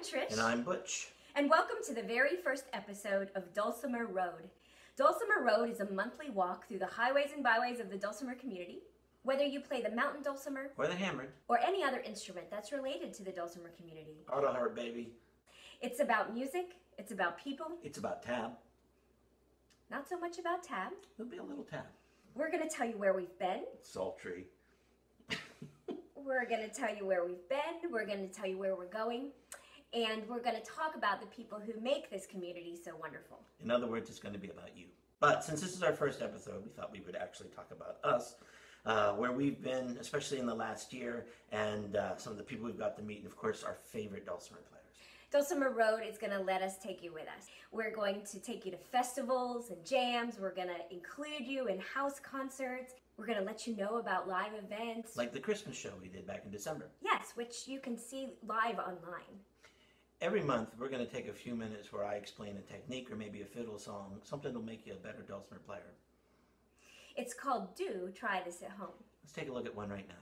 I'm Trish. And I'm Butch. And welcome to the very first episode of Dulcimer Road. Dulcimer Road is a monthly walk through the highways and byways of the Dulcimer community. Whether you play the mountain dulcimer Or the hammered. or any other instrument that's related to the dulcimer community, Autoharp baby. it's about music, it's about people, It's about tab. not so much about tab. There'll be a little tab. We're going to tell you where we've been, Sultry. we're going to tell you where we've been, we're going to tell you where we're going, and we're going to talk about the people who make this community so wonderful. In other words, it's going to be about you. But since this is our first episode, we thought we would actually talk about us, uh, where we've been, especially in the last year, and uh, some of the people we've got to meet, and of course, our favorite dulcimer players. Dulcimer Road is going to let us take you with us. We're going to take you to festivals and jams. We're going to include you in house concerts. We're going to let you know about live events. Like the Christmas show we did back in December. yes, which you can see live online. Every month, we're going to take a few minutes where I explain a technique or maybe a fiddle song, something that'll make you a better dulcimer player. It's called Do Try This at Home. Let's take a look at one right now.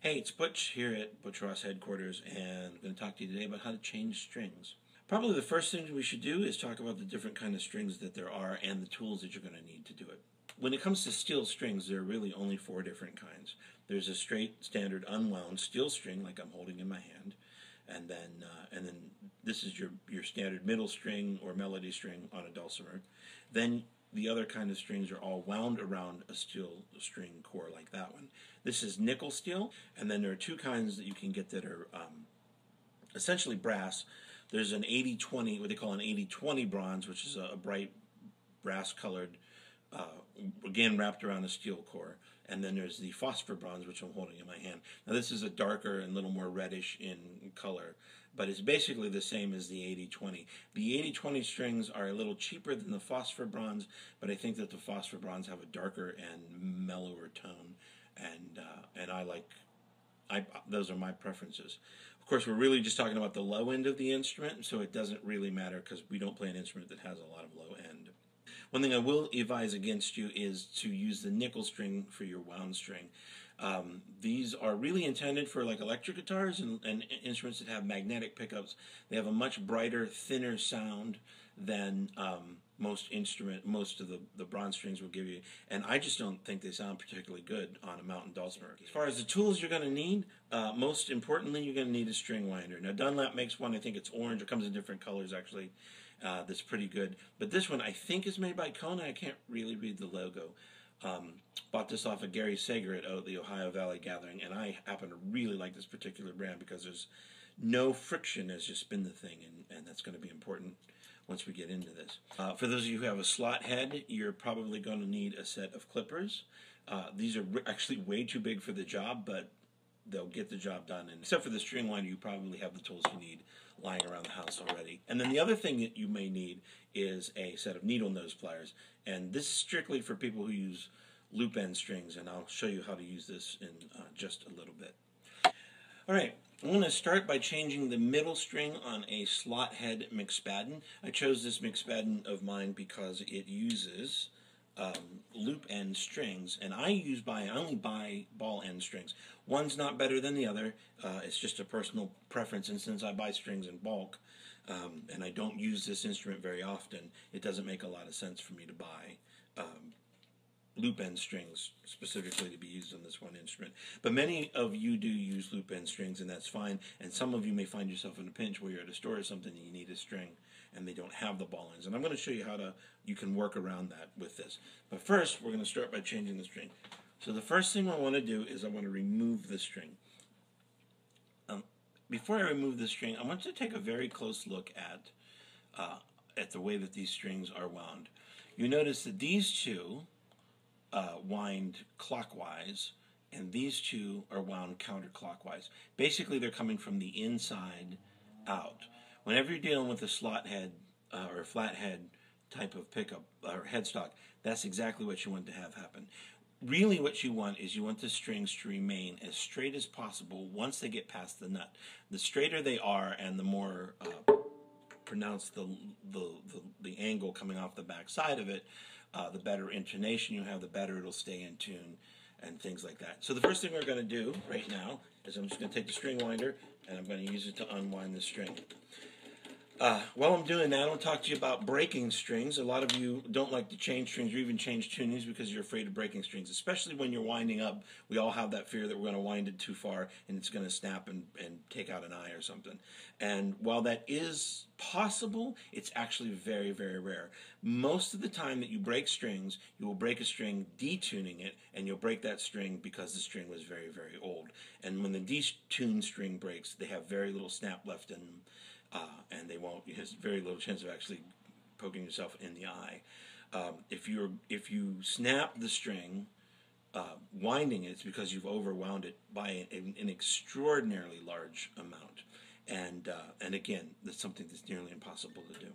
Hey, it's Butch here at Butch Ross headquarters, and I'm going to talk to you today about how to change strings. Probably the first thing we should do is talk about the different kind of strings that there are and the tools that you're going to need to do it. When it comes to steel strings, there are really only four different kinds. There's a straight, standard, unwound steel string, like I'm holding in my hand, and then uh, and then this is your your standard middle string or melody string on a dulcimer. Then the other kind of strings are all wound around a steel string core like that one. This is nickel steel, and then there are two kinds that you can get that are um, essentially brass. There's an 80-20, what they call an 80-20 bronze, which is a, a bright brass colored, uh, again wrapped around a steel core. And then there's the phosphor bronze, which I'm holding in my hand. Now this is a darker and a little more reddish in color, but it's basically the same as the 80-20. The 80-20 strings are a little cheaper than the phosphor bronze, but I think that the phosphor bronze have a darker and mellower tone, and uh, and I like I, those are my preferences. Of course, we're really just talking about the low end of the instrument, so it doesn't really matter because we don't play an instrument that has a lot of low end. One thing I will advise against you is to use the nickel string for your wound string. Um, these are really intended for like electric guitars and, and instruments that have magnetic pickups. They have a much brighter, thinner sound than um, most instrument, most of the, the bronze strings will give you. And I just don't think they sound particularly good on a mountain dulcimer. As far as the tools you're going to need, uh, most importantly, you're going to need a string winder. Now Dunlop makes one. I think it's orange. It comes in different colors actually. Uh, that's pretty good. But this one I think is made by Kona. I can't really read the logo. Um, bought this off of Gary Sager at the Ohio Valley Gathering, and I happen to really like this particular brand because there's no friction as you spin the thing, and, and that's going to be important once we get into this. Uh, for those of you who have a slot head, you're probably going to need a set of clippers. Uh, these are re- actually way too big for the job, but they'll get the job done. And except for the string winder, you probably have the tools you need lying around the house already. And then the other thing that you may need is a set of needle nose pliers. And this is strictly for people who use loop end strings, and I'll show you how to use this in uh, just a little bit. All right, I'm going to start by changing the middle string on a slot head McSpadden. I chose this McSpadden of mine because it uses um, loop end strings, and I use buy I only buy ball end strings. One's not better than the other. Uh, it's just a personal preference, and since I buy strings in bulk, um, and I don't use this instrument very often, it doesn't make a lot of sense for me to buy um, loop end strings specifically to be used on this one instrument. But many of you do use loop end strings, and that's fine. And some of you may find yourself in a pinch where you're at a store or something and you need a string and they don't have the ball ends. And I'm going to show you how to you can work around that with this. But first, we're going to start by changing the string. So the first thing I want to do is I want to remove the string. Um, before I remove the string, I want to take a very close look at uh, at the way that these strings are wound. You notice that these two uh, wind clockwise, and these two are wound counterclockwise. Basically, they're coming from the inside out. Whenever you're dealing with a slot head uh, or a flat head type of pickup or headstock, that's exactly what you want to have happen. Really, what you want is you want the strings to remain as straight as possible once they get past the nut. The straighter they are, and the more uh, pronounced the, the, the the angle coming off the back side of it, uh, the better intonation you have, the better it'll stay in tune, and things like that. So the first thing we're going to do right now is I'm just going to take the string winder and I'm going to use it to unwind the string. Uh, while I'm doing that, I'll talk to you about breaking strings. A lot of you don't like to change strings or even change tunings because you're afraid of breaking strings, especially when you're winding up. We all have that fear that we're going to wind it too far and it's going to snap and, and take out an eye or something. And while that is possible, it's actually very, very rare. Most of the time that you break strings, you will break a string detuning it, and you'll break that string because the string was very, very old. And when the detuned string breaks, they have very little snap left in them uh, and they won't. Has very little chance of actually poking yourself in the eye. Um, if you if you snap the string, uh, winding it, it's because you've overwound it by an, an extraordinarily large amount, and uh, and again, that's something that's nearly impossible to do.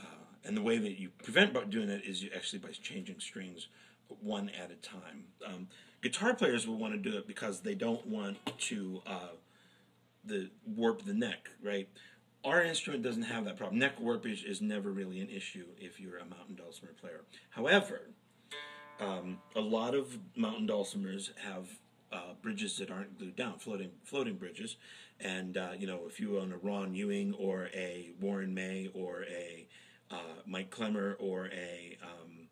Uh, and the way that you prevent doing that is actually by changing strings one at a time. Um, guitar players will want to do it because they don't want to uh, the warp the neck, right? Our instrument doesn't have that problem. Neck warpage is never really an issue if you're a mountain dulcimer player. However, um, a lot of mountain dulcimers have uh, bridges that aren't glued down, floating floating bridges. And uh, you know, if you own a Ron Ewing or a Warren May or a uh, Mike Clemmer or a um,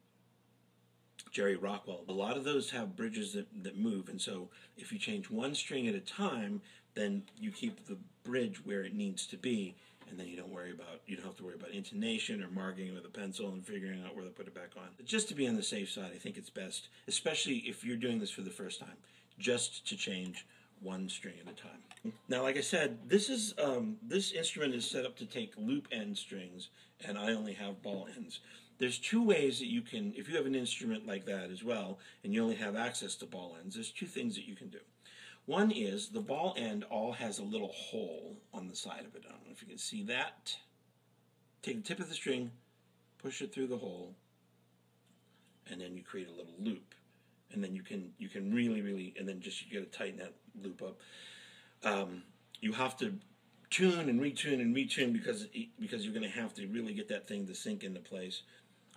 Jerry Rockwell, a lot of those have bridges that, that move. And so, if you change one string at a time, then you keep the bridge where it needs to be, and then you don't worry about you don't have to worry about intonation or marking with a pencil and figuring out where to put it back on. But just to be on the safe side, I think it's best, especially if you're doing this for the first time, just to change one string at a time. Now, like I said, this is um, this instrument is set up to take loop end strings, and I only have ball ends. There's two ways that you can, if you have an instrument like that as well, and you only have access to ball ends, there's two things that you can do. One is the ball end all has a little hole on the side of it. I don't know if you can see that. Take the tip of the string, push it through the hole, and then you create a little loop. And then you can you can really really and then just you got to tighten that loop up. Um, you have to tune and retune and retune because because you're going to have to really get that thing to sink into place.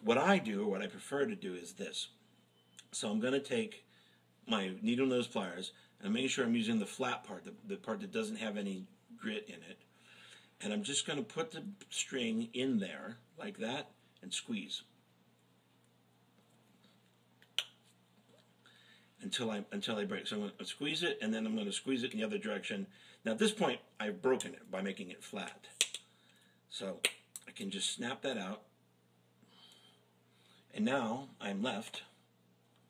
What I do, or what I prefer to do, is this. So I'm going to take my needle nose pliers and I'm making sure I'm using the flat part, the, the part that doesn't have any grit in it. And I'm just going to put the string in there like that and squeeze. Until I until I break. So I'm going to squeeze it and then I'm going to squeeze it in the other direction. Now at this point I've broken it by making it flat. So I can just snap that out. And now I'm left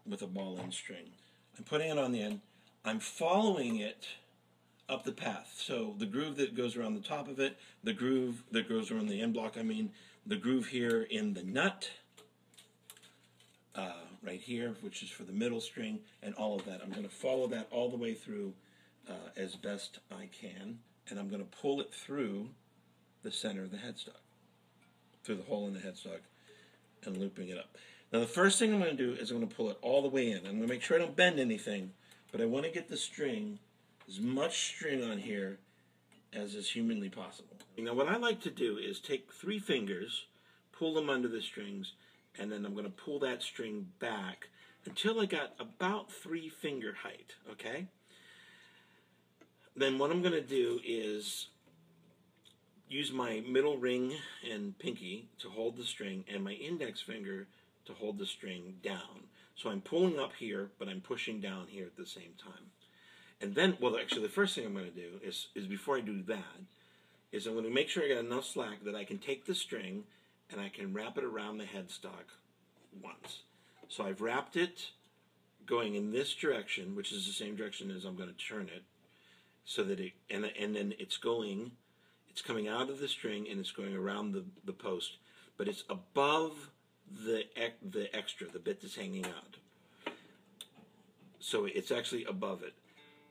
with a ball end string. I'm putting it on the end I'm following it up the path. So the groove that goes around the top of it, the groove that goes around the end block, I mean, the groove here in the nut, uh, right here, which is for the middle string, and all of that. I'm going to follow that all the way through uh, as best I can, and I'm going to pull it through the center of the headstock, through the hole in the headstock, and looping it up. Now the first thing I'm going to do is I'm going to pull it all the way in. I'm going to make sure I don't bend anything but I want to get the string, as much string on here as is humanly possible. Now what I like to do is take three fingers, pull them under the strings, and then I'm going to pull that string back until I got about three finger height, okay? Then what I'm going to do is use my middle ring and pinky to hold the string and my index finger to hold the string down. So I'm pulling up here, but I'm pushing down here at the same time. And then, well, actually, the first thing I'm going to do is, is before I do that, is I'm going to make sure I get enough slack that I can take the string and I can wrap it around the headstock once. So I've wrapped it going in this direction, which is the same direction as I'm going to turn it, so that it, and, and then it's going, it's coming out of the string and it's going around the, the post, but it's above the the extra, the bit that's hanging out. So it's actually above it.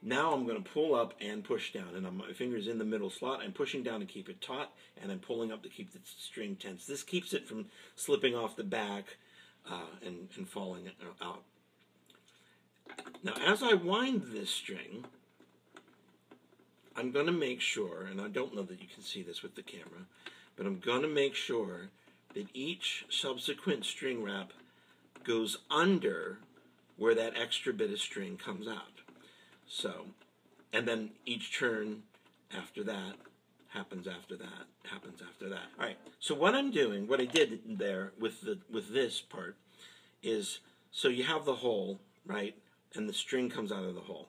Now I'm going to pull up and push down, and my finger's in the middle slot. I'm pushing down to keep it taut, and I'm pulling up to keep the string tense. This keeps it from slipping off the back uh, and, and falling out. Now, as I wind this string, I'm going to make sure, and I don't know that you can see this with the camera, but I'm going to make sure that each subsequent string wrap goes under where that extra bit of string comes out. So, and then each turn after that happens after that happens after that. All right. So what I'm doing, what I did there with the with this part is so you have the hole, right? And the string comes out of the hole.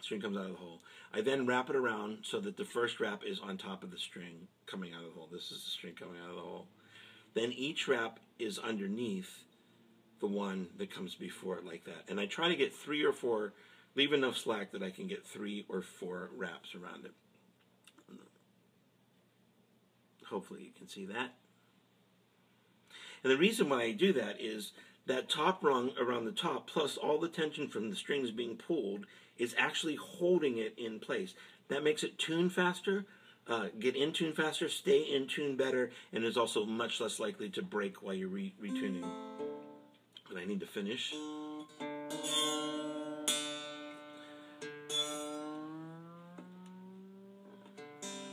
string comes out of the hole. I then wrap it around so that the first wrap is on top of the string coming out of the hole. This is the string coming out of the hole. Then each wrap is underneath the one that comes before it like that. And I try to get three or four, leave enough slack that I can get three or four wraps around it. Hopefully you can see that. And the reason why I do that is that top rung around the top, plus all the tension from the strings being pulled, is actually holding it in place. That makes it tune faster, uh, get in tune faster, stay in tune better, and is also much less likely to break while you're re retuning. But I need to finish.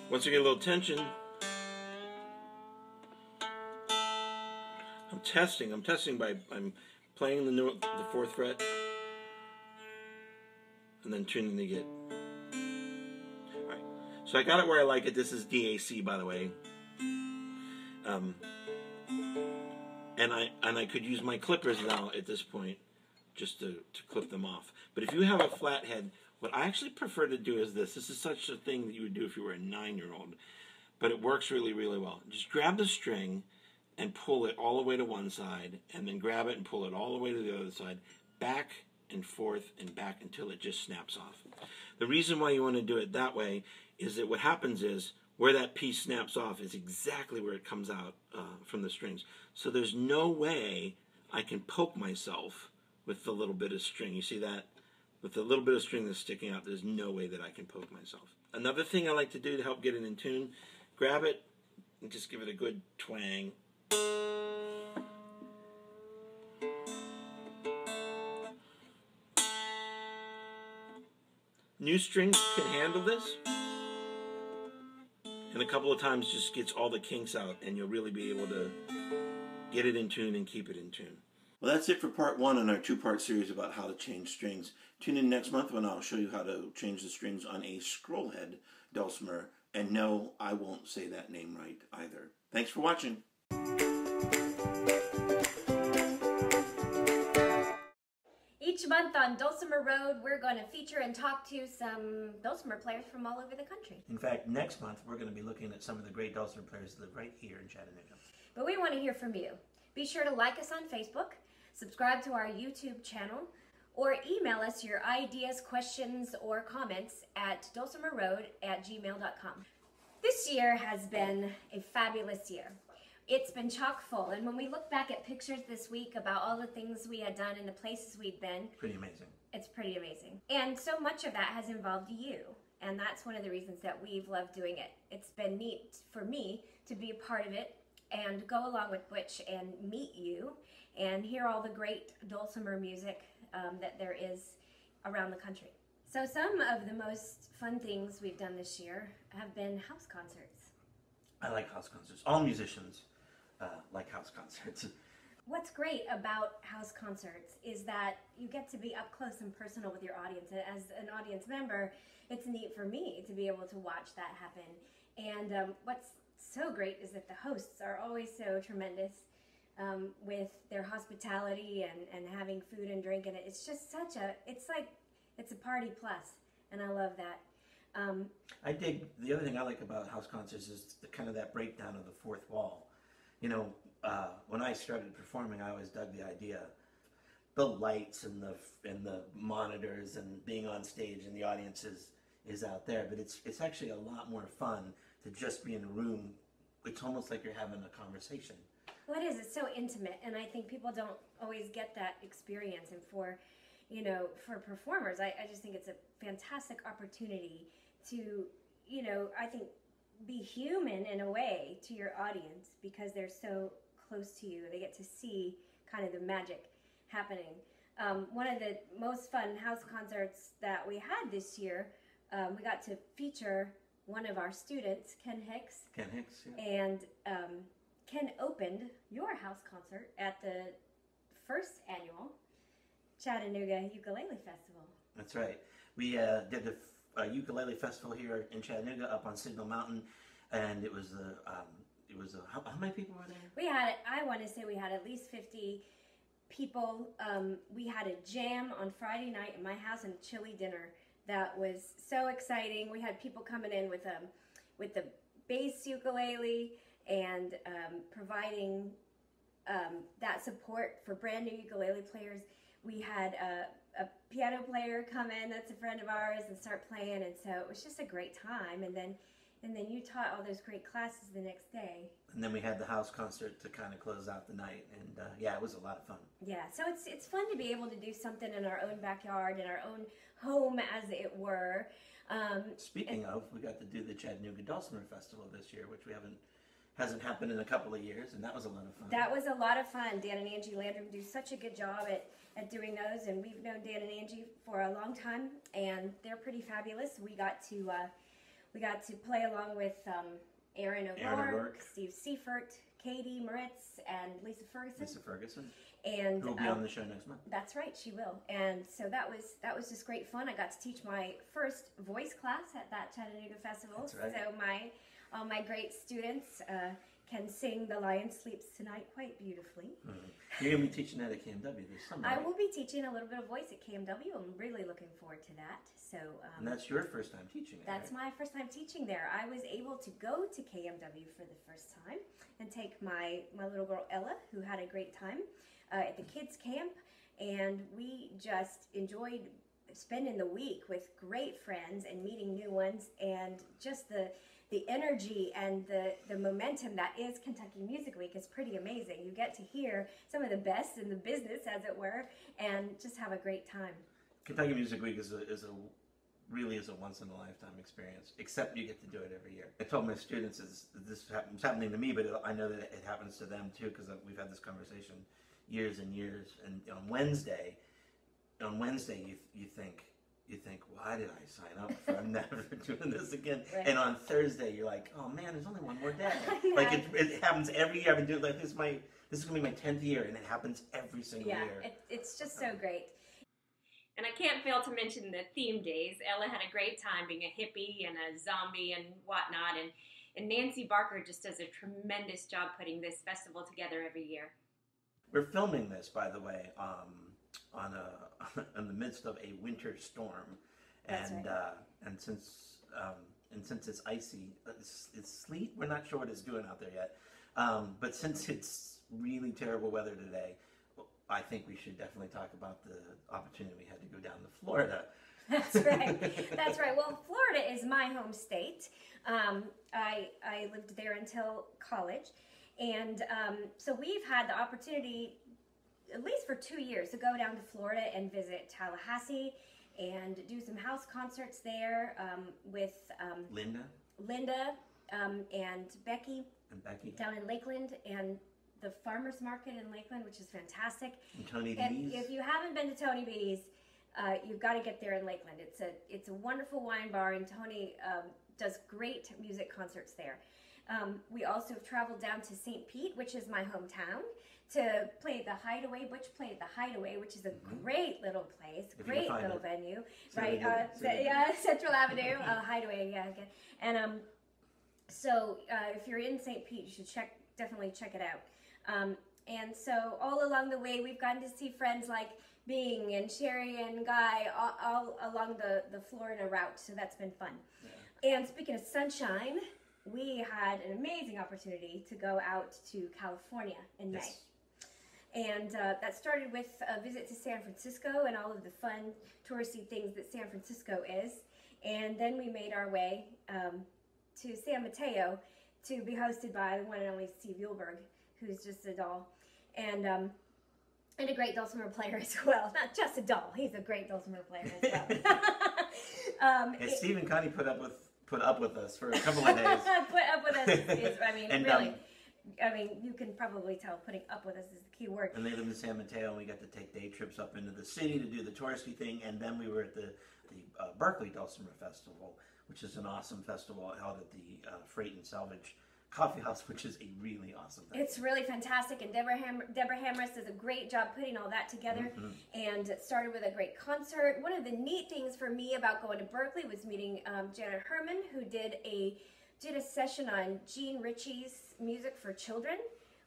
Once you get a little tension, I'm testing. I'm testing by I'm playing the the fourth fret, and then tuning the git. So I got it where I like it. This is DAC, by the way. Um, and I and I could use my clippers now at this point, just to to clip them off. But if you have a flat head, what I actually prefer to do is this. This is such a thing that you would do if you were a nine-year-old, but it works really really well. Just grab the string and pull it all the way to one side, and then grab it and pull it all the way to the other side, back and forth and back until it just snaps off. The reason why you want to do it that way is that what happens is where that piece snaps off is exactly where it comes out uh, from the strings. So there's no way I can poke myself with the little bit of string. You see that? With the little bit of string that's sticking out, there's no way that I can poke myself. Another thing I like to do to help get it in tune, grab it and just give it a good twang New strings can handle this. And a couple of times just gets all the kinks out and you'll really be able to get it in tune and keep it in tune. Well, that's it for part one in our two-part series about how to change strings. Tune in next month when I'll show you how to change the strings on a scrollhead dulcimer. And no, I won't say that name right either. Thanks for watching. Month on Dulcimer Road, we're going to feature and talk to some dulcimer players from all over the country. In fact, next month we're going to be looking at some of the great dulcimer players that live right here in Chattanooga. But we want to hear from you. Be sure to like us on Facebook, subscribe to our YouTube channel, or email us your ideas, questions, or comments at dulcimerroad at gmail.com. This year has been a fabulous year it's been chock full. And when we look back at pictures this week about all the things we had done and the places we'd been, pretty amazing. It's pretty amazing. And so much of that has involved you. And that's one of the reasons that we've loved doing it. It's been neat for me to be a part of it and go along with Butch and meet you and hear all the great dulcimer music um, that there is around the country. So some of the most fun things we've done this year have been house concerts. I like house concerts. All musicians uh, like house concerts. What's great about house concerts is that you get to be up close and personal with your audience. As an audience member, it's neat for me to be able to watch that happen. And um, what's so great is that the hosts are always so tremendous um, with their hospitality and, and having food and drink. And it's just such a, it's like, it's a party plus, and I love that. Um, I dig, the other thing I like about house concerts is the, kind of that breakdown of the fourth wall you know, uh, when I started performing, I always dug the idea, the lights and the and the monitors and being on stage and the audience is, is out there. But it's it's actually a lot more fun to just be in a room. It's almost like you're having a conversation. It is. It's so intimate, and I think people don't always get that experience. And for you know, for performers, I, I just think it's a fantastic opportunity to, you know, I think be human in a way to your audience because they're so close to you. They get to see kind of the magic happening. Um, one of the most fun house concerts that we had this year, um, we got to feature one of our students, Ken Hicks. Ken Hicks, yeah. And um, Ken opened your house concert at the first annual Chattanooga Ukulele Festival. That's right. We uh, did a, a ukulele festival here in Chattanooga up on Signal Mountain, and it was the um, it was a, how, how many people were there? We had, I want to say we had at least 50 people. Um, we had a jam on Friday night at my house and a chili dinner that was so exciting. We had people coming in with um, with the bass ukulele and um, providing um, that support for brand new ukulele players. We had a, a piano player come in that's a friend of ours and start playing, and so it was just a great time. And then and then you taught all those great classes the next day. And then we had the house concert to kind of close out the night, and uh, yeah, it was a lot of fun. Yeah, so it's it's fun to be able to do something in our own backyard, in our own home, as it were. Um, Speaking of, we got to do the Chattanooga Dulcimer Festival this year, which we haven't hasn't happened in a couple of years, and that was a lot of fun. that was a lot of fun. Dan and Angie Landrum do such a good job at, at doing those, and we've known Dan and Angie for a long time, and they're pretty fabulous. We got to uh, we got to play along with um, Aaron O'Rourke, Aaron O'Rourke. Steve Seifert, Katie Moritz, and Lisa Ferguson. Lisa Ferguson, and who will be um, on the show next month. That's right, she will. And so that was that was just great fun. I got to teach my first voice class at that Chattanooga festival. That's right. So my all my great students uh, can sing "The Lion Sleeps Tonight" quite beautifully. You're gonna be teaching that at KMW this summer, I will be teaching a little bit of voice at KMW. I'm really looking forward to that. So and um, that's your first time teaching it. that's right? my first time teaching there. I was able to go to KMW for the first time and take my, my little girl Ella, who had a great time uh, at the kids' camp. And we just enjoyed spending the week with great friends and meeting new ones and just the the energy and the, the momentum that is Kentucky Music Week is pretty amazing. You get to hear some of the best in the business, as it were, and just have a great time. Kentucky Music Week is a, is a really is a once in a lifetime experience. Except you get to do it every year. I told my students is this happens happening to me, but I know that it happens to them too because we've had this conversation years and years. And on Wednesday, on Wednesday you you think you think why did I sign up for? I'm never doing this again. Right. And on Thursday you're like, oh man, there's only one more day. Like it, it happens every year. I've been doing like this is my this is gonna be my tenth year, and it happens every single Yeah, year. it, it's just so great. And I can't fail to mention the theme days. Ella had a great time being a hippie and a zombie and whatnot. And, and Nancy Barker just does a tremendous job putting this festival together every year. We're filming this, by the way, um, on a in the midst of a winter storm, That's and right. uh, and since um, and since it's icy, it's, it's sleet. We're not sure what it's doing out there yet, um, but since it's really terrible weather today, I think we should definitely talk about the opportunity we had to go down to Florida. That's right. That's right. Well, Florida is my home state. Um, I I lived there until college, and um, so we've had the opportunity, at least for two years, to go down to Florida and visit Tallahassee and do some house concerts there um, with um, Linda Linda um, and Becky and Becky down in Lakeland and the farmers market in Lakeland, which is fantastic. and Tony And if you haven't been to Tony B's, uh, you've got to get there in Lakeland. It's a it's a wonderful wine bar, and Tony um, does great music concerts there. Um, we also have traveled down to St. Pete, which is my hometown, to play the Hideaway. Butch played the Hideaway, which is a great little place, Mm-hmm. If great little it. venue, So right? Uh, so so- they do yeah, Central Avenue, uh, Hideaway, yeah, again. And um, so uh, if you're in St. Pete, you should check definitely check it out. Um, and so all along the way, we've gotten to see friends like Bing and Sherry and Guy all, all along the, the Florida route. So that's been fun. And speaking of sunshine, we had an amazing opportunity to go out to California in May. Yes. And uh, that started with a visit to San Francisco and all of the fun touristy things that San Francisco is. And then we made our way um, to San Mateo to be hosted by the one and only Steve Eulberg, who's just a doll. And um, and a great dulcimer player as well. Not just a doll, he's a great dulcimer player as well. um, And Steve and Connie put up with put up with us for a couple of days. put up with us is, is- I mean, And, really. um, I mean, you can probably tell putting up with us is the key word. And they live in San Mateo, and we got to take day trips up into the city to do the touristy thing. And then we were at the the uh, Berkeley Dulcimer Festival, which is an awesome festival held at the uh, Freight and Salvage coffee house, which is a really awesome thing. It's really fantastic, and Deborah, Ham- Deborah Hamrist does a great job putting all that together. Mhm. And it started with a great concert. One of the neat things for me about going to Berkeley was meeting um, Janet Herman, who did a did a session on Jean Ritchie's music for children,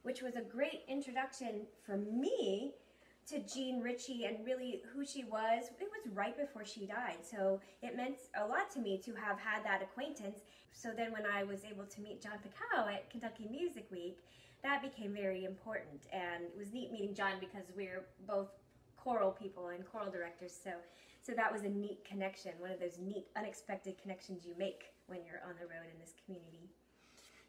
which was a great introduction for me to Jean Ritchie and really who she was. It was right before she died, so it meant a lot to me to have had that acquaintance. So then, when I was able to meet John Pickow at Kentucky Music Week, that became very important. And it was neat meeting John because we're both choral people and choral directors. So, so that was a neat connection. One of those neat, unexpected connections you make when you're on the road in this community.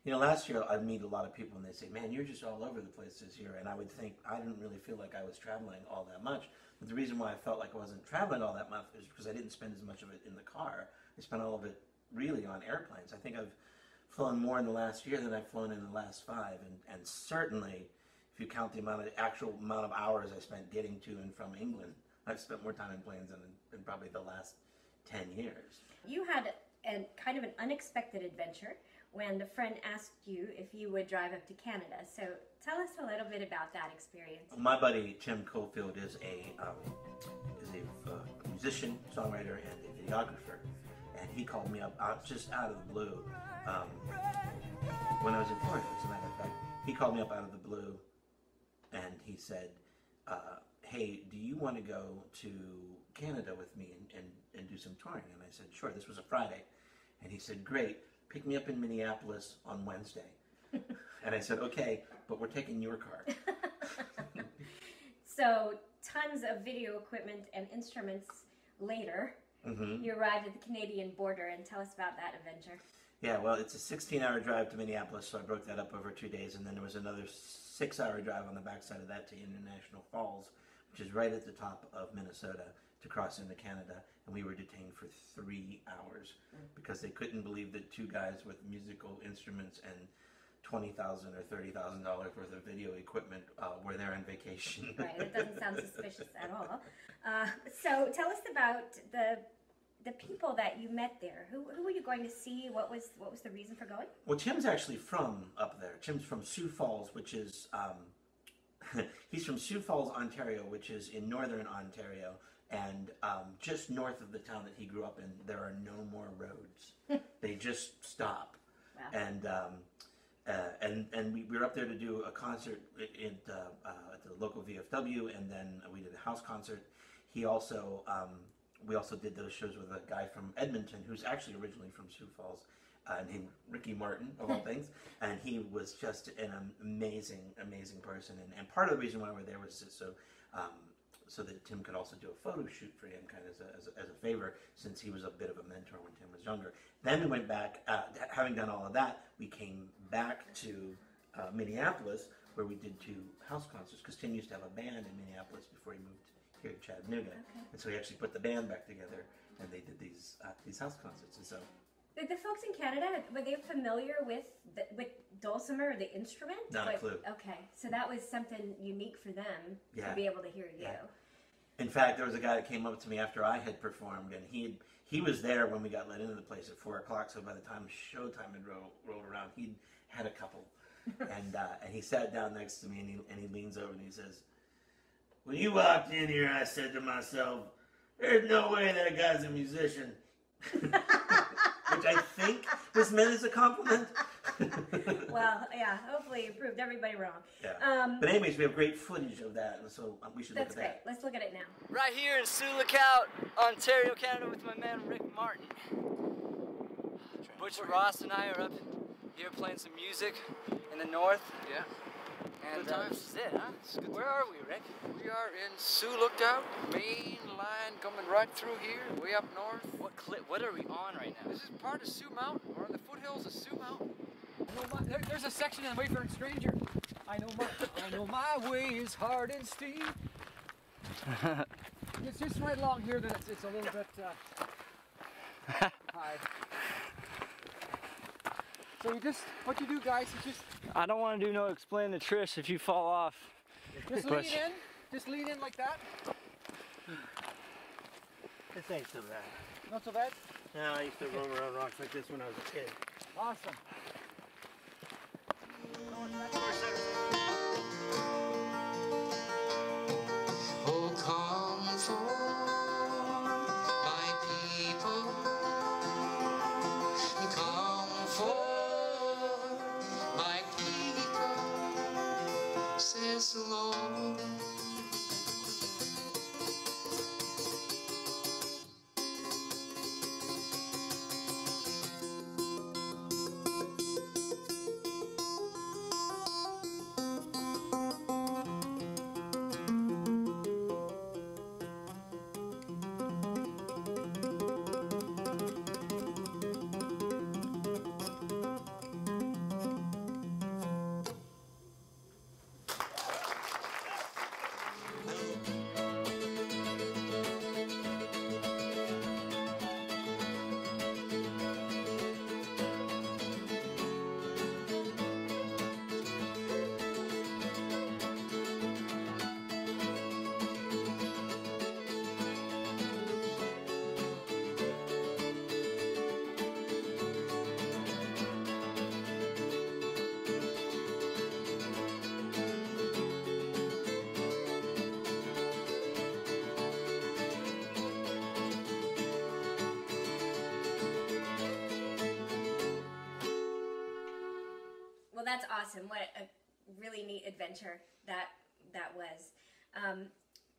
You know, last year I'd meet a lot of people and they say, "Man, you're just all over the place this year," and I would think I didn't really feel like I was traveling all that much. But the reason why I felt like I wasn't traveling all that much is because I didn't spend as much of it in the car. I spent all of it really on airplanes. I think I've flown more in the last year than I've flown in the last five, and and certainly, if you count the amount of actual amount of hours I spent getting to and from England, I've spent more time in planes than in, in probably the last ten years. You had a kind of an unexpected adventure when a friend asked you if you would drive up to Canada. So tell us a little bit about that experience. My buddy Tim Cofield is a um, is a uh, musician, songwriter, and a videographer, and he called me up out, just out of the blue um, when I was in Florida. As a matter of fact, he called me up out of the blue, and he said, uh, "Hey, do you want to go to Canada with me and, and, and do some touring?" And I said, "Sure." This was a Friday, and he said, "Great." Pick me up in Minneapolis on Wednesday. and I said, okay, but we're taking your car. so, tons of video equipment and instruments later, hmm you arrived at the Canadian border and tell us about that adventure. Yeah, well, it's a 16 hour drive to Minneapolis, so I broke that up over two days. And then there was another six hour drive on the backside of that to International Falls, which is right at the top of Minnesota, to cross into Canada. And we were detained for three hours because they couldn't believe that two guys with musical instruments and twenty thousand or thirty thousand dollars worth of video equipment uh, were there on vacation. Right, it doesn't sound suspicious at all. Uh, so, tell us about the the people that you met there. Who, who were you going to see? What was what was the reason for going? Well, Tim's actually from up there. Tim's from Sioux Falls, which is um, he's from Sioux Falls, Ontario, which is in northern Ontario, and um, just north of the town that he grew up in, there are no more roads. they just stop, Wow. and um, uh, and and we, we were up there to do a concert in uh, uh, at the local VFW, and then we did a house concert. He also um, we also did those shows with a guy from Edmonton who's actually originally from Sioux Falls, uh, named Ricky Martin of all things, and he was just an amazing, amazing person. And, and part of the reason why we're there was just so. Um, so that Tim could also do a photo shoot for him, kind of as a, as a, as a favor, since he was a bit of a mentor when Tim was younger. Then we went back, uh, having done all of that, we came back to uh, Minneapolis, where we did two house concerts, because Tim used to have a band in Minneapolis before he moved here to Chattanooga. Okay. And so he actually put the band back together, and they did these uh, these house concerts. And so Did the folks in Canada were they familiar with the, with dulcimer, the instrument? Not a clue. Okay, so that was something unique for them Yeah. to be able to hear you. Yeah. In fact, there was a guy that came up to me after I had performed, and he he was there when we got let into the place at four o'clock. So by the time showtime had rolled, rolled around, he'd had a couple, and uh, and he sat down next to me, and he and he leans over and he says, "When you walked in here, I said to myself, there's no way that guy's a musician," which I think was meant as a compliment. Well, yeah. Hopefully, it proved everybody wrong. yeah. Um, But anyways, we have great footage of that, and so uh, we should that's look great. at that. Let's look at it now. Right here in Sioux Lookout, Ontario, Canada, with my man Rick Martin. Butcher Ross and I are up here playing some music in the north. Yeah. And Good uh, this is it, huh? It's good Where are we, Rick? We are in Sioux Lookout, main line coming right through here, way up north. What clip? What are we on right now? This is part of Sioux Mountain. We're on the foothills of Sioux Mountain. I know my, there, there's a section in Wayfaring Stranger. I know my I know my way is hard and steep. it's just right along here that it's, it's a little bit uh, high. So you just what you do, guys, is just I don't want to do no explain to Trish if you fall off. just lean in, just lean in like that. This ain't so bad. Not so bad. No, I used to roam around rocks like this when I was a kid. Awesome. That's awesome. What a really neat adventure that that was. Um,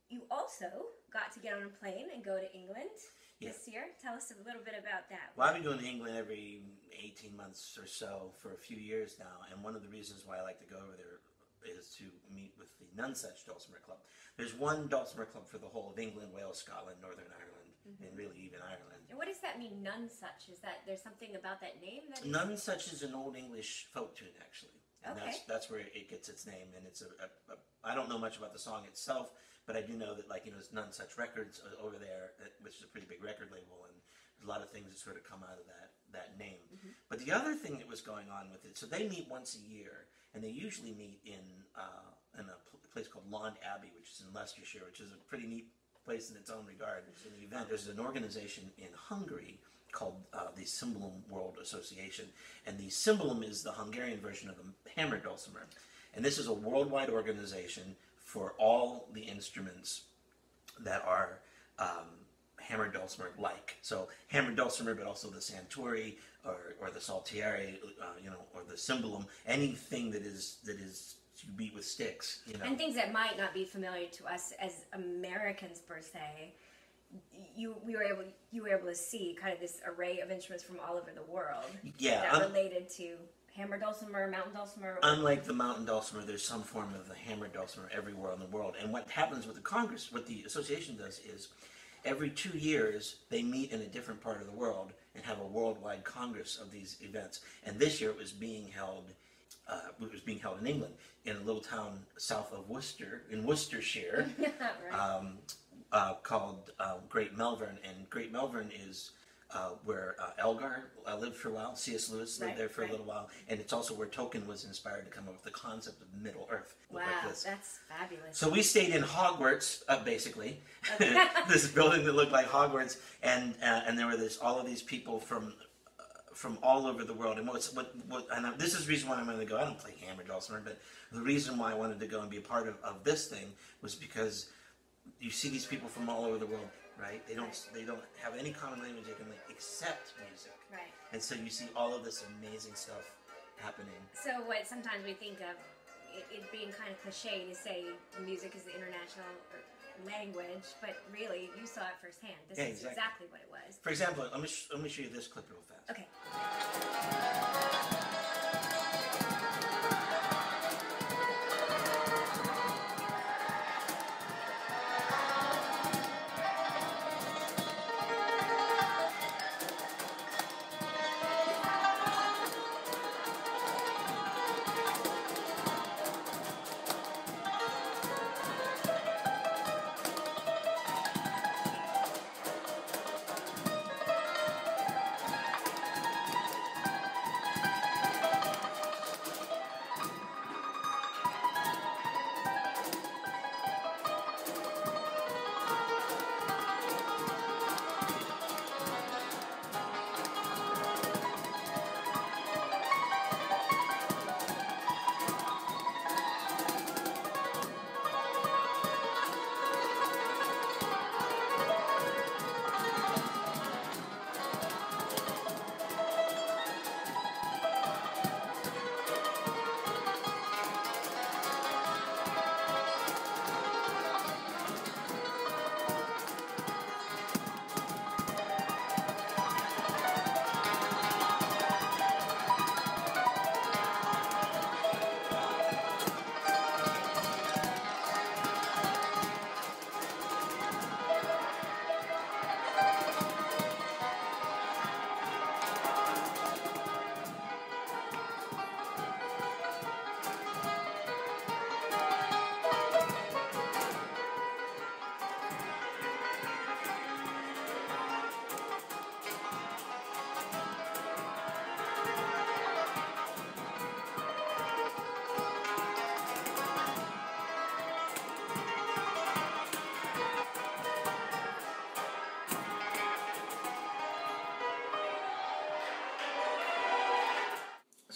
you also got to get on a plane and go to England Yeah. this year. Tell us a little bit about that. Well, I've been going to England every 18 months or so for a few years now, and one of the reasons why I like to go over there is to meet with the Nonsuch Dulcimer Club. There's one Dulcimer Club for the whole of England, Wales, Scotland, Northern Ireland, and really even Ireland. And what does that mean, none such? Is that there's something about that name? That is- Nonsuch is an old English folk tune, actually. And that's, Okay. that's where it gets its name. And it's a, a, a, I don't know much about the song itself, but I do know that, like, you know, there's Nonsuch Records uh, over there, which is a pretty big record label, and there's a lot of things that sort of come out of that, that name. But the other thing that was going on with it, so they meet once a year, and they usually meet in, uh, in a pl- place called Launde Abbey, which is in Leicestershire, which is a pretty neat place in its own regard. Event. There's an organization in Hungary called uh, the Cimbalom World Association, and the Cimbalom is the Hungarian version of the hammer dulcimer, and this is a worldwide organization for all the instruments that are um, hammer dulcimer like. So hammer dulcimer, but also the Santori or, or the saltieri, uh, you know, or the cimbalom, anything that is that is you beat with sticks, you know. and things that might not be familiar to us as Americans per se. You we were able you were able to see kind of this array of instruments from all over the world yeah, that related to hammer dulcimer, mountain dulcimer. unlike the mountain dulcimer, there's some form of the hammer dulcimer everywhere in the world. And what happens with the Congress, what the association does is every two years they meet in a different part of the world and have a worldwide congress of these events. And this year it was being held. Uh, it was being held in England, in a little town south of Worcester, in Worcestershire, right. um, uh, called uh, Great Malvern. And Great Malvern is uh, where uh, Elgar uh, lived for a while. C.S. Lewis lived Right, there for right. a little while, and it's also where Tolkien was inspired to come up with the concept of Middle Earth. wow, like that's fabulous. So we stayed in Hogwarts, uh, basically, Okay. this building that looked like Hogwarts, and uh, and there were this all of these people from from all over the world. And what's what what and I, this is the reason why I'm going to go. I don't play hammer dulcimer, but the reason why I wanted to go and be a part of, of this thing was because you see these people from all over the world, right? They don't they don't have any common language they can like except music, right. and so you see all of this amazing stuff happening. So what sometimes we think of it, it being kind of cliche to say music is the international language, but really you saw it firsthand. This Yeah, is exactly. exactly what it was. For example, let me sh- let me show you this clip real fast. Okay.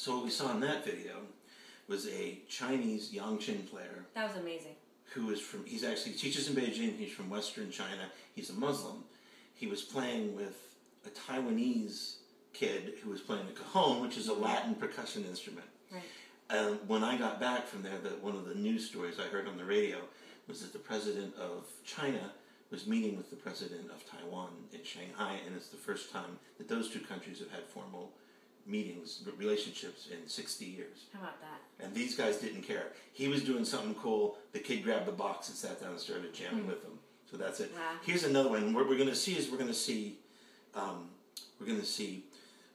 So what we saw in that video was a Chinese Yangqin player That was amazing. who is from. He's actually teaches in Beijing. He's from Western China. He's a Muslim. He was playing with a Taiwanese kid who was playing the cajon, which is a Latin percussion instrument. Right. And when I got back from there, the, one of the news stories I heard on the radio was that the president of China was meeting with the president of Taiwan in Shanghai, and it's the first time that those two countries have had formal meetings, relationships in 60 years. How about that? And these guys didn't care. He was doing something cool. The kid grabbed the box and sat down and started jamming with them. So that's it. Wow. Here's another one. What we're going to see is we're going to see, um, we're going to see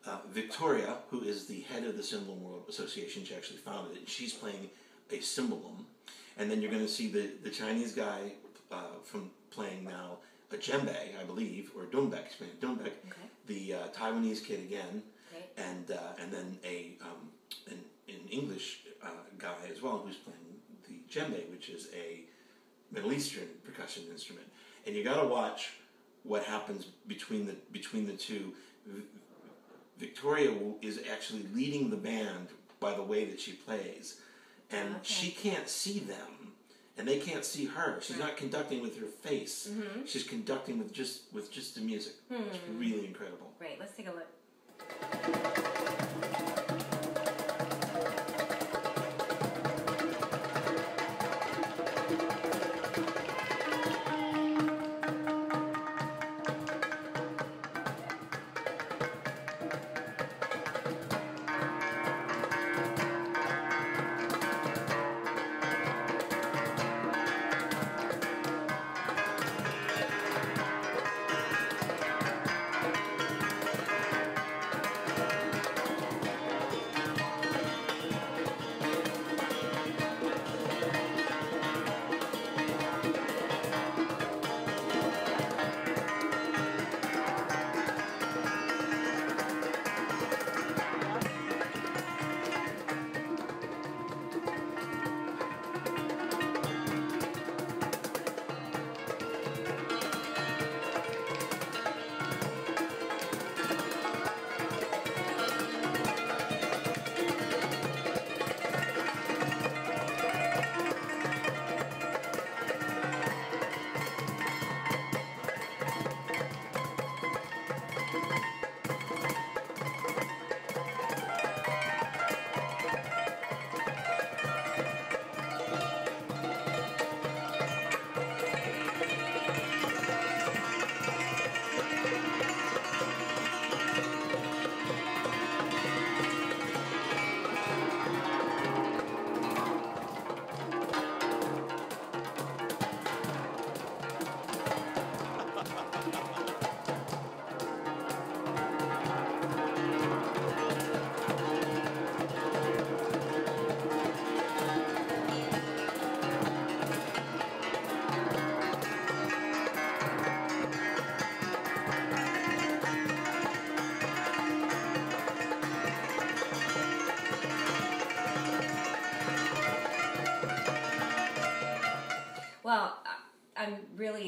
uh, Victoria, who is the head of the Cimbalom World Association. She actually founded it. And she's playing a cimbalom. And then you're going to see the, the Chinese guy uh, from playing now a djembe, I believe, or dumbek. He's playing dumbek. Okay. The uh, Taiwanese kid again Great. and uh, and then a um, an, an English uh, guy as well who's playing the djembe, which is a Middle Eastern percussion instrument. And you got to watch what happens between the between the two. Victoria is actually leading the band by the way that she plays, and Okay. she can't see them. And they can't see her. She's not conducting with her face. She's conducting with just with just the music. It's really incredible. Great. Let's take a look. ハハハハ!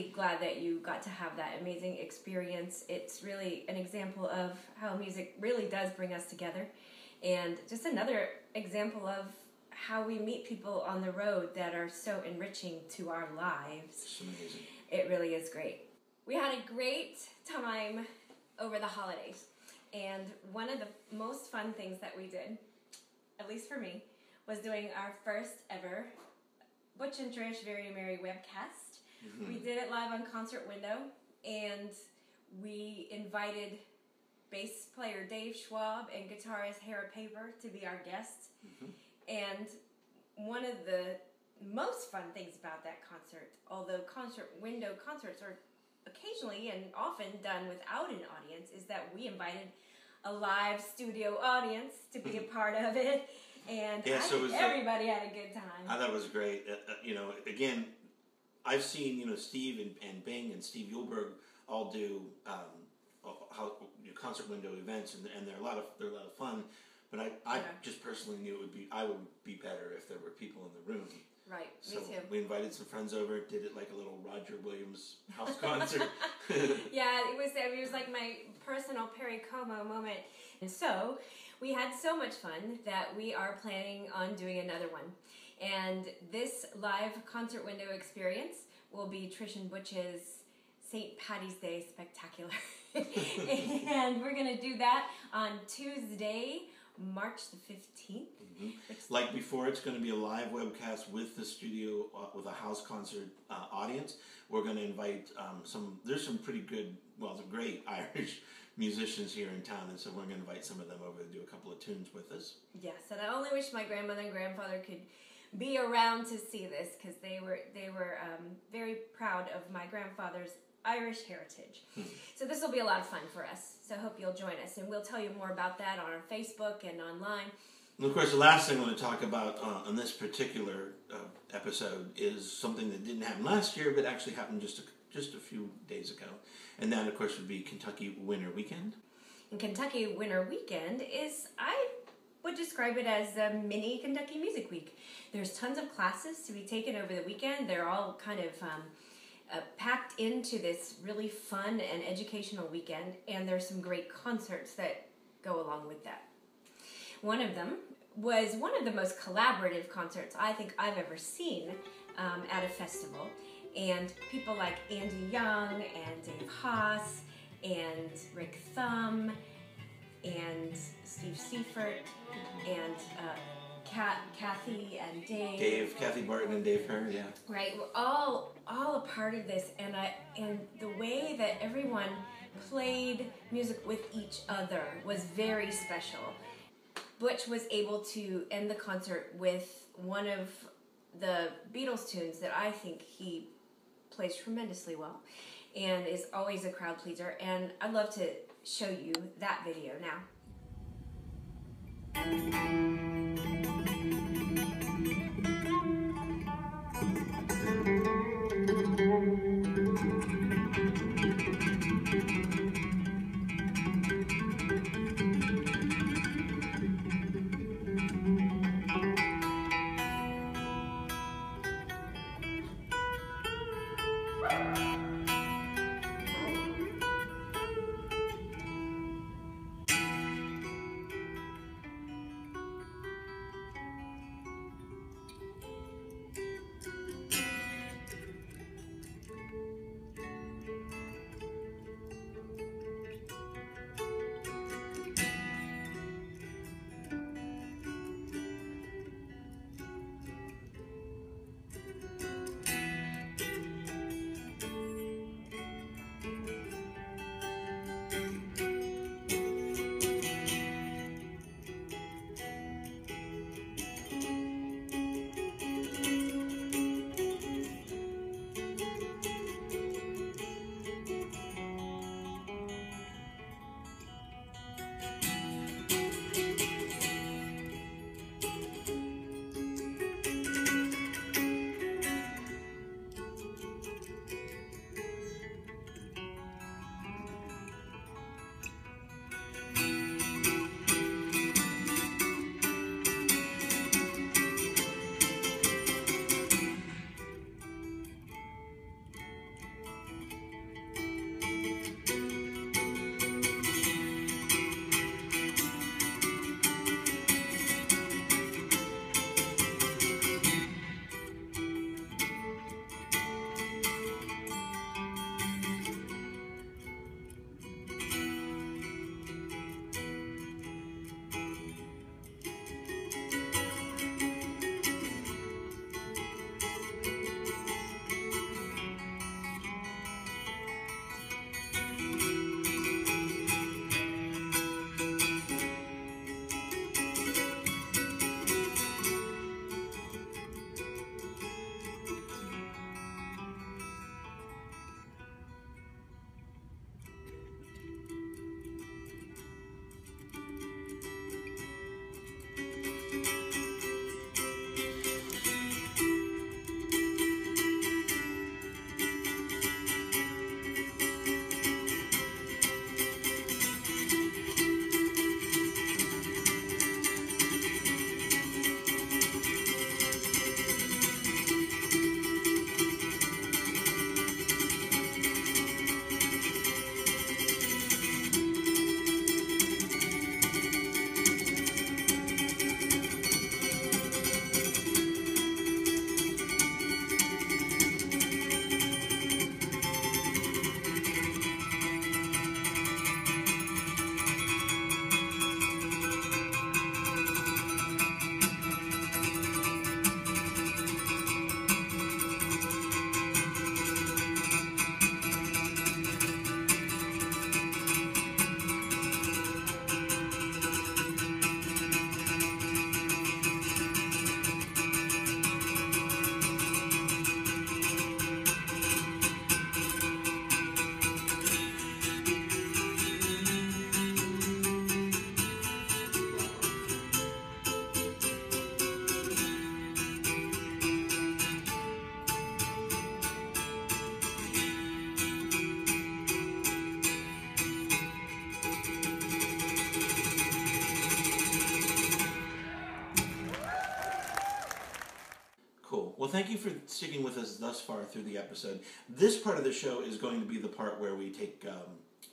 Really glad that you got to have that amazing experience. It's really an example of how music really does bring us together, and just another example of how we meet people on the road that are so enriching to our lives. It's amazing. It really is great. We had a great time over the holidays. And one of the most fun things that we did, at least for me, was doing our first ever Butch and Trish Very Merry webcast. We did it live on Concert Window, and we invited bass player Dave Schwab and guitarist Hera Paper to be our guests. And one of the most fun things about that concert, although concert window concerts are occasionally and often done without an audience, is that we invited a live studio audience to be a part of it, and Yeah, I so it think was like- everybody had a good time. I thought it was great. Uh, uh, you know, again, I've seen you know Steve and, and Bing and Steve Eulberg all do um, how, you know, concert window events, and, and they're a lot of they're a lot of fun. But I, I Yeah. just personally knew it would be I would be better if there were people in the room. right, So me too. we invited some friends over, did it like a little Roger Williams house concert. yeah, it was it was like my personal Perry Como moment. And so we had so much fun that we are planning on doing another one. And this live concert window experience will be Trish and Butch's St. Patty's Day Spectacular. and we're going to do that on Tuesday, March the 15th. Like before, it's going to be a live webcast with the studio, uh, with a house concert uh, audience. We're going to invite um, some, there's some pretty good, well, some great Irish musicians here in town, and so we're going to invite some of them over to do a couple of tunes with us. Yes, and I only wish my grandmother and grandfather could be around to see this because they were they were um, very proud of my grandfather's Irish heritage. so this will be a lot of fun for us. So I hope you'll join us, and we'll tell you more about that on our Facebook and online. And of course, the last thing I want to talk about uh, on this particular uh, episode is something that didn't happen last year, but actually happened just a, just a few days ago, and that, of course, would be Kentucky Winter Weekend. And Kentucky Winter Weekend is I would describe it as a mini Kentucky Music Week. There's tons of classes to be taken over the weekend. They're all kind of um, uh, packed into this really fun and educational weekend, and there's some great concerts that go along with that. One of them was one of the most collaborative concerts I think I've ever seen um, at a festival. And people like Andy Young and Dave Haas and Rick Thum and Steve Seifert and uh, Kat, Kathy and Dave. Dave, Kathy Barton, and Dave Herr, yeah. Right, we're all all a part of this, and I and the way that everyone played music with each other was very special. Butch was able to end the concert with one of the Beatles tunes that I think he plays tremendously well, and is always a crowd pleaser. And I'd love to show you that video now. Sticking with us thus far through the episode. This part of the show is going to be the part where we take um,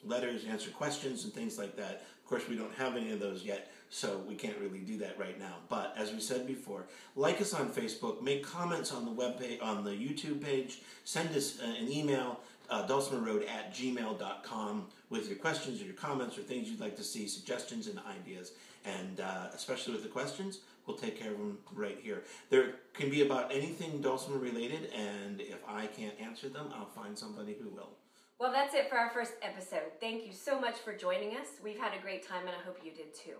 letters, answer questions, and things like that. Of course, we don't have any of those yet, so we can't really do that right now. But as we said before, like us on Facebook, make comments on the web page, on the YouTube page, send us uh, an email, uh, dulcimerroad at gmail.com with your questions or your comments or things you'd like to see, suggestions and ideas. And uh, especially with the questions, we'll take care of them right here. There can be about anything Dulcimer related, and if I can't answer them, I'll find somebody who will. Well, that's it for our first episode. Thank you so much for joining us. We've had a great time, and I hope you did too.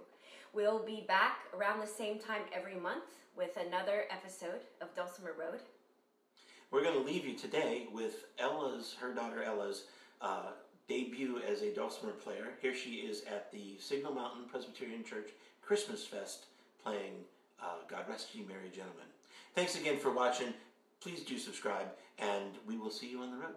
We'll be back around the same time every month with another episode of Dulcimer Road. We're going to leave you today with Ella's, her daughter Ella's, uh, debut as a dulcimer player. Here she is at the Signal Mountain Presbyterian Church Christmas Fest playing uh, God Rest Ye Merry Gentlemen. Thanks again for watching. Please do subscribe, and we will see you on the road.